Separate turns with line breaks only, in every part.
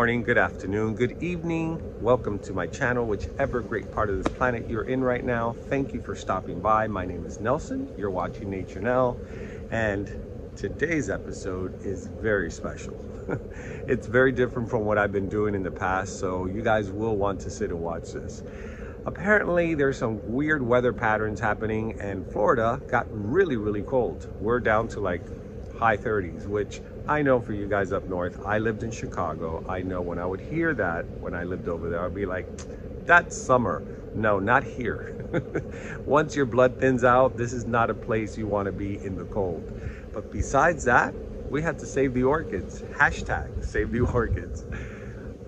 morning, good afternoon, good evening. Welcome to my channel, whichever great part of this planet you're in right now. Thank you for stopping by. My name is Nelson. You're watching Nature Nel. And today's episode is very special. it's very different from what I've been doing in the past, so you guys will want to sit and watch this. Apparently, there's some weird weather patterns happening, and Florida got really, really cold. We're down to like high 30s, which I know for you guys up north, I lived in Chicago. I know when I would hear that when I lived over there, I'd be like, that's summer. No, not here. Once your blood thins out, this is not a place you want to be in the cold. But besides that, we had to save the orchids. Hashtag save the orchids.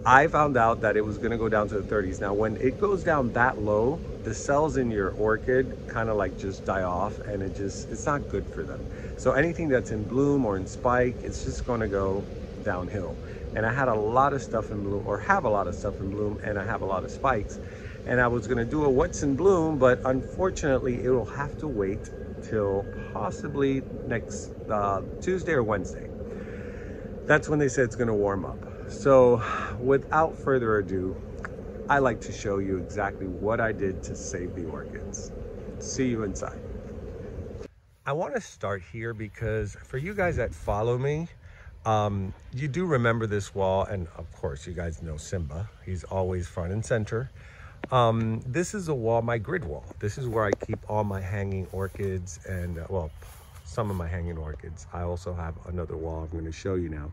I found out that it was going to go down to the 30s. Now, when it goes down that low, the cells in your orchid kind of like just die off and it just, it's not good for them. So anything that's in bloom or in spike, it's just going to go downhill. And I had a lot of stuff in bloom or have a lot of stuff in bloom and I have a lot of spikes. And I was going to do a what's in bloom, but unfortunately, it will have to wait till possibly next uh, Tuesday or Wednesday. That's when they said it's going to warm up. So without further ado, I like to show you exactly what I did to save the orchids. See you inside. I want to start here because for you guys that follow me, um, you do remember this wall, and of course, you guys know Simba. He's always front and center. Um, this is a wall, my grid wall. This is where I keep all my hanging orchids and, uh, well, some of my hanging orchids. I also have another wall I'm going to show you now.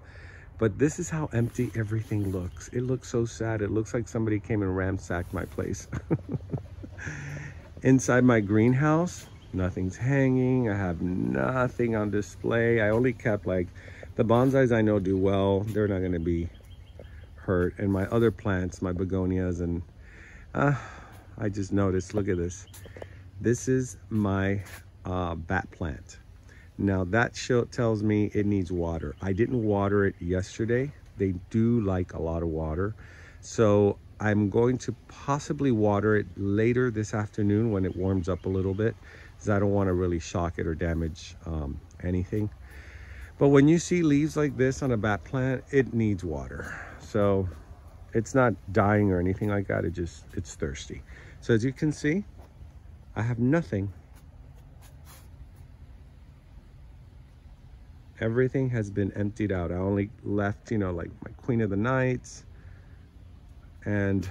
But this is how empty everything looks. It looks so sad. It looks like somebody came and ransacked my place. Inside my greenhouse, nothing's hanging. I have nothing on display. I only kept like, the bonsais I know do well. They're not gonna be hurt. And my other plants, my begonias and, uh, I just noticed, look at this. This is my uh, bat plant. Now that show tells me it needs water. I didn't water it yesterday. They do like a lot of water. So I'm going to possibly water it later this afternoon when it warms up a little bit because I don't want to really shock it or damage um, anything. But when you see leaves like this on a bat plant, it needs water. So it's not dying or anything like that. It just, it's thirsty. So as you can see, I have nothing everything has been emptied out. I only left, you know, like my Queen of the Nights. And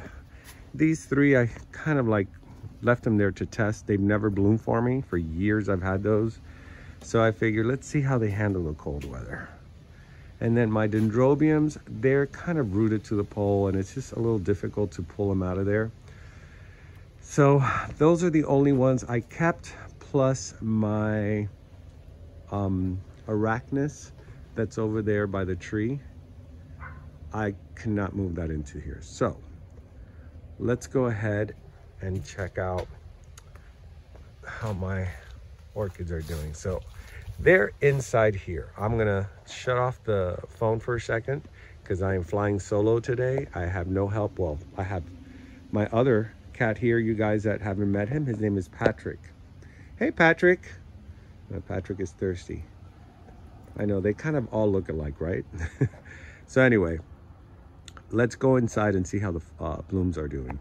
these three, I kind of like left them there to test. They've never bloomed for me. For years, I've had those. So I figured, let's see how they handle the cold weather. And then my dendrobiums, they're kind of rooted to the pole and it's just a little difficult to pull them out of there. So those are the only ones I kept, plus my um, arachnis that's over there by the tree. I cannot move that into here. So let's go ahead and check out how my orchids are doing. So they're inside here. I'm gonna shut off the phone for a second because I am flying solo today. I have no help. Well, I have my other cat here, you guys that haven't met him. His name is Patrick. Hey, Patrick. Uh, Patrick is thirsty. I know they kind of all look alike, right? so anyway, let's go inside and see how the uh, blooms are doing.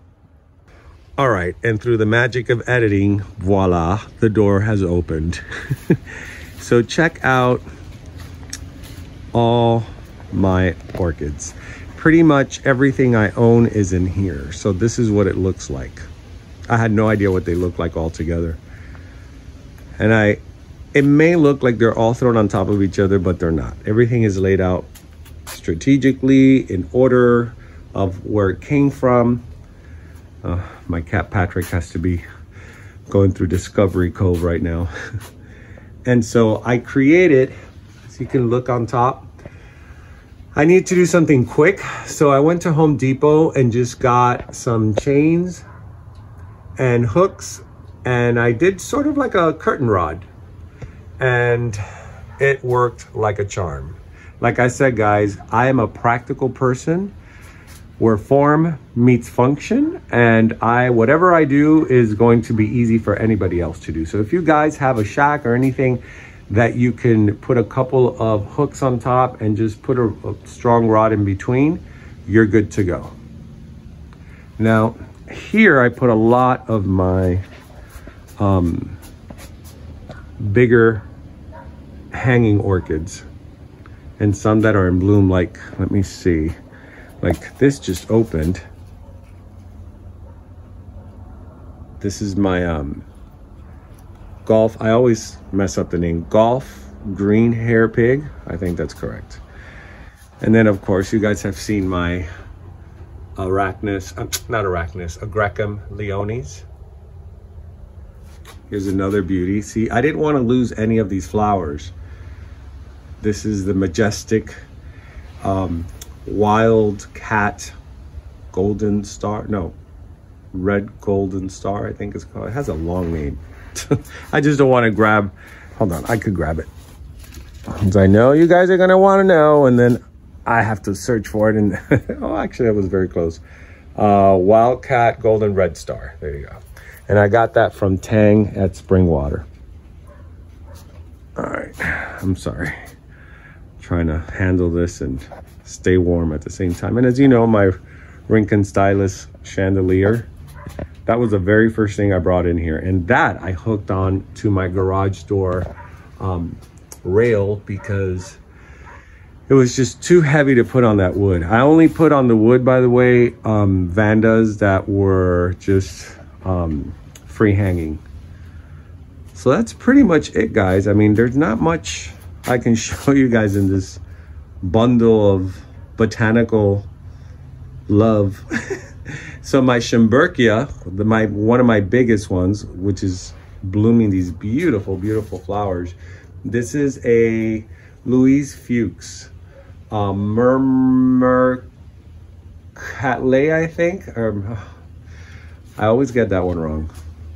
All right, and through the magic of editing, voila, the door has opened. so check out all my orchids. Pretty much everything I own is in here. So this is what it looks like. I had no idea what they look like all together. And I it may look like they're all thrown on top of each other, but they're not. Everything is laid out strategically in order of where it came from. Uh, my cat Patrick has to be going through Discovery Cove right now. and so I created, so you can look on top, I need to do something quick. So I went to Home Depot and just got some chains and hooks and I did sort of like a curtain rod and it worked like a charm. Like I said, guys, I am a practical person where form meets function and I whatever I do is going to be easy for anybody else to do. So if you guys have a shack or anything that you can put a couple of hooks on top and just put a, a strong rod in between, you're good to go. Now, here I put a lot of my um, bigger hanging orchids and some that are in bloom like, let me see, like this just opened. This is my um, golf, I always mess up the name, golf green hair pig. I think that's correct. And then of course you guys have seen my Arachnis, uh, not Arachnis, Angraecum leonis. Here's another beauty. See, I didn't want to lose any of these flowers. This is the majestic um, wild cat golden star. No, red golden star, I think it's called. It has a long name. I just don't want to grab. Hold on, I could grab it. I know you guys are going to want to know, and then I have to search for it. And oh, actually, that was very close. Uh, Wildcat Golden Red Star. There you go. And I got that from Tang at Springwater. All right, I'm sorry. I'm trying to handle this and stay warm at the same time. And as you know, my Rhynchostylis chandelier, that was the very first thing I brought in here. And that I hooked on to my garage door um, rail because it was just too heavy to put on that wood. I only put on the wood, by the way, um, Vandas that were just um, free hanging. So that's pretty much it, guys. I mean, there's not much I can show you guys in this bundle of botanical love. so my Schomburgkia, the, my one of my biggest ones, which is blooming these beautiful, beautiful flowers. This is a Louise Fuchs um, Murmur Catley, I think. I always get that one wrong.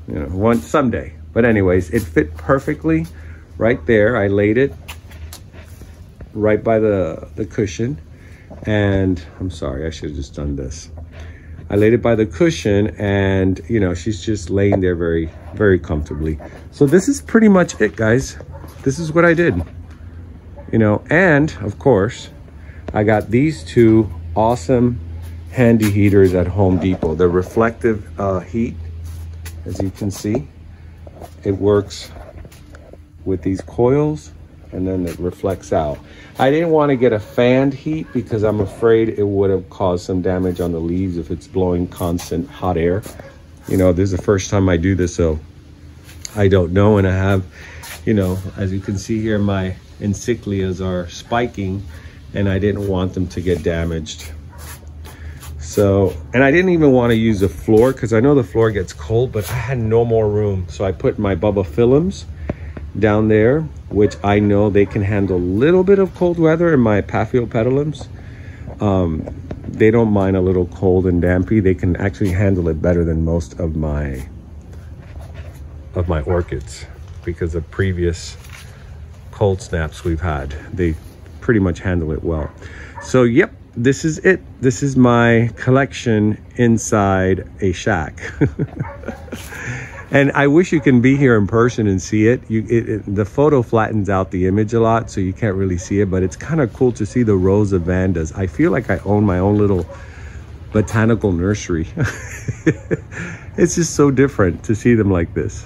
You know, one someday. But anyways, it fit perfectly right there. I laid it right by the, the cushion. And I'm sorry, I should have just done this. I laid it by the cushion and, you know, she's just laying there very, very comfortably. So this is pretty much it, guys. This is what I did. You know, and of course, I got these two awesome handy heaters at Home Depot. They're reflective uh, heat, as you can see. It works with these coils and then it reflects out. I didn't want to get a fanned heat because I'm afraid it would have caused some damage on the leaves if it's blowing constant hot air. You know, this is the first time I do this, so I don't know. And I have, you know, as you can see here, my encyclias are spiking and I didn't want them to get damaged. So, and I didn't even want to use the floor because I know the floor gets cold, but I had no more room. So I put my Bulbophyllums down there, which I know they can handle a little bit of cold weather and my Paphiopedilums. Um, they don't mind a little cold and dampy. They can actually handle it better than most of my of my orchids because of previous cold snaps we've had. They pretty much handle it well. So, yep, this is it. This is my collection inside a shack. and I wish you can be here in person and see it. You, it, it. The photo flattens out the image a lot, so you can't really see it, but it's kind of cool to see the rows of Vandas. I feel like I own my own little botanical nursery. it's just so different to see them like this.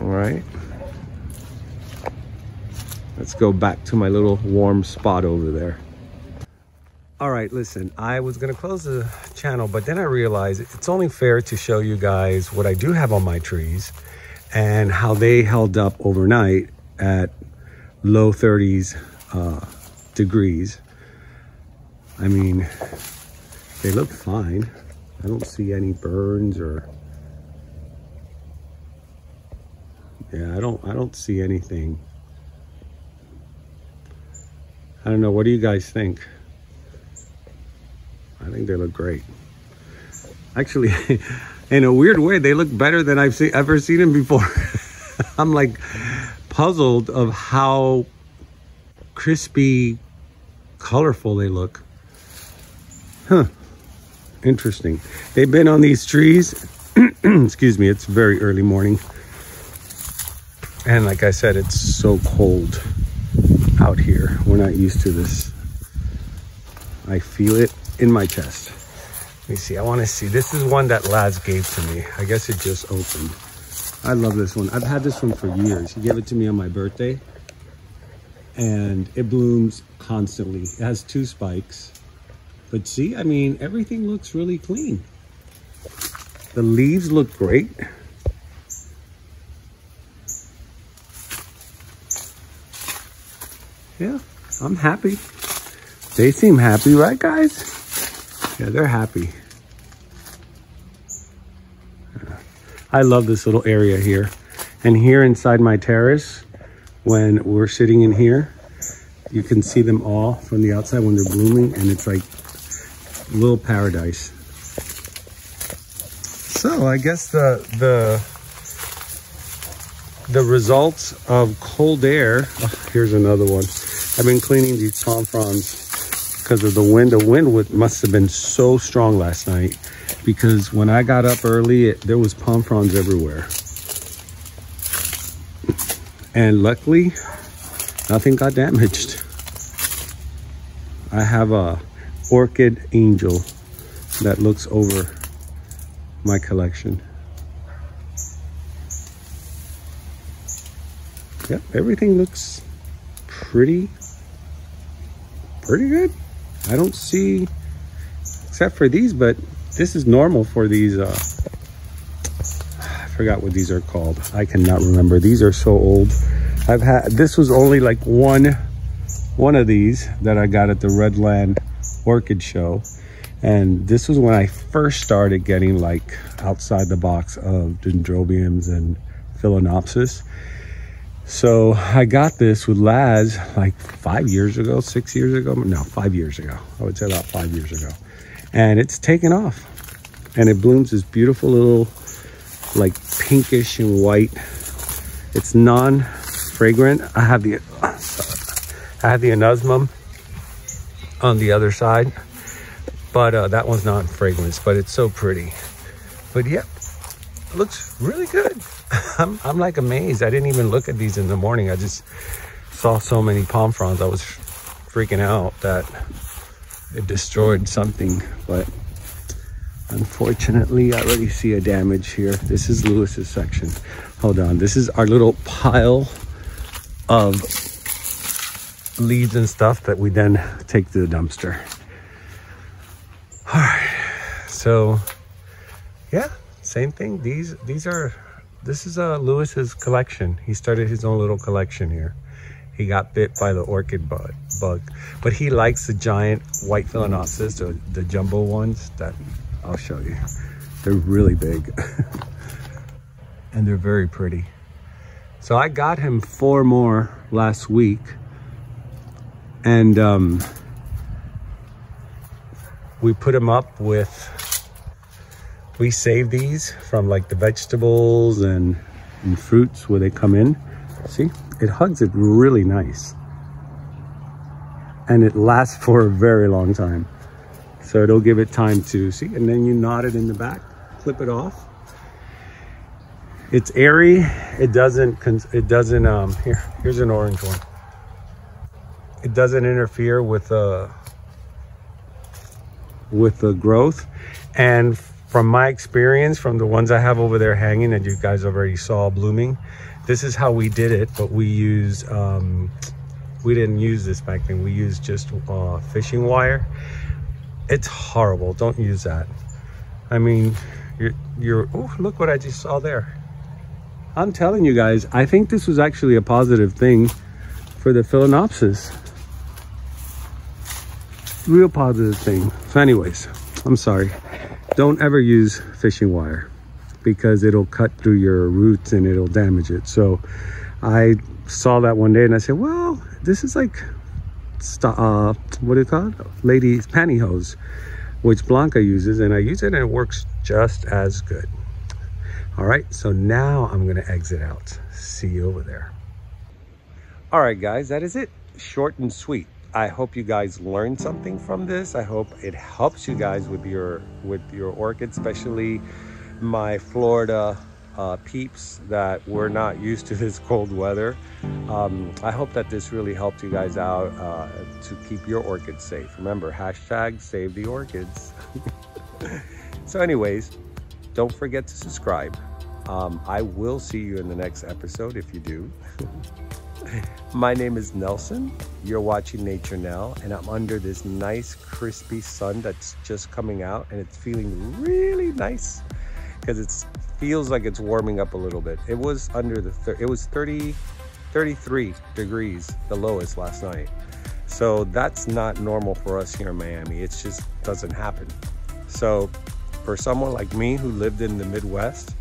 All right. Let's go back to my little warm spot over there. All right, listen, I was gonna close the channel, but then I realized it's only fair to show you guys what I do have on my trees and how they held up overnight at low 30s uh, degrees. I mean, they look fine. I don't see any burns or yeah, I don't I don't see anything I don't know. What do you guys think? I think they look great. Actually, in a weird way, they look better than I've ever seen them before. I'm like puzzled of how crispy, colorful they look. Huh. Interesting. They've been on these trees. Excuse me. It's very early morning. And like I said, it's so cold out here. We're not used to this I feel it in my chest. Let me see, I wanna see. This is one that Laz gave to me. I guess it just opened. I love this one. I've had this one for years. He gave it to me on my birthday and it blooms constantly. It has two spikes. But see, I mean, everything looks really clean. The leaves look great. Yeah, I'm happy. They seem happy, right guys? Yeah, they're happy. I love this little area here. And here inside my terrace, when we're sitting in here, you can see them all from the outside when they're blooming and it's like little paradise. So I guess the, the, the results of cold air, oh, here's another one. I've been cleaning these palm fronds because of the wind. The wind must have been so strong last night because when I got up early, it, there was palm fronds everywhere. And luckily, nothing got damaged. I have a orchid angel that looks over my collection. Yep, everything looks pretty, pretty good. I don't see, except for these, but this is normal for these, uh, I forgot what these are called. I cannot remember. These are so old. I've had, this was only like one one of these that I got at the Redland Orchid Show. And this was when I first started getting like outside the box of dendrobiums and phalaenopsis. So I got this with Laz like five years ago, six years ago. No, five years ago. I would say about five years ago. And it's taken off. And it blooms this beautiful little like pinkish and white. It's non-fragrant. I have the, I have the anosmum on the other side, but uh, that one's not fragrance, but it's so pretty. But yeah, looks really good. I'm, I'm like amazed. I didn't even look at these in the morning. I just saw so many palm fronds. I was freaking out that it destroyed something, but unfortunately, I already see a damage here. This is Lewis's section. Hold on. This is our little pile of leaves and stuff that we then take to the dumpster. All right, so yeah, same thing. These these are this is uh, Lewis's collection. He started his own little collection here. He got bit by the orchid bug, bug but he likes the giant white phalaenopsis, the, the jumbo ones that I'll show you. They're really big and they're very pretty. So I got him four more last week and um, we put him up with we save these from like the vegetables and, and fruits where they come in. See? It hugs it really nice. And it lasts for a very long time. So it'll give it time to see? And then you knot it in the back clip it off. It's airy. It doesn't it doesn't um here here's an orange one. It doesn't interfere with uh, with the growth. And from my experience, from the ones I have over there hanging that you guys already saw blooming, this is how we did it. But we use um, we didn't use this back then. We used just uh, fishing wire. It's horrible. Don't use that. I mean, you're, you're, oh, look what I just saw there. I'm telling you guys, I think this was actually a positive thing for the Phalaenopsis real positive thing. So anyways, I'm sorry. Don't ever use fishing wire because it'll cut through your roots and it'll damage it. So I saw that one day and I said, well, this is like, uh, what do you call it? Ladies pantyhose, which Blanca uses and I use it and it works just as good. All right, so now I'm gonna exit out. See you over there. All right, guys, that is it. Short and sweet. I hope you guys learned something from this. I hope it helps you guys with your with your orchids, especially my Florida uh, peeps that we're not used to this cold weather. Um, I hope that this really helped you guys out uh, to keep your orchids safe. Remember, hashtag save the orchids. so anyways, don't forget to subscribe. Um, I will see you in the next episode if you do. My name is Nelson. You're watching Nature Nel, and I'm under this nice, crispy sun that's just coming out, and it's feeling really nice because it feels like it's warming up a little bit. It was under the, it was 30, 33 degrees, the lowest last night. So that's not normal for us here in Miami. It just doesn't happen. So for someone like me who lived in the Midwest,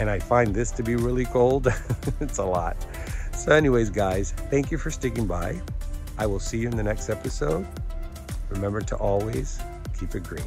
and I find this to be really cold, it's a lot. So anyways, guys, thank you for sticking by. I will see you in the next episode. Remember to always keep it green.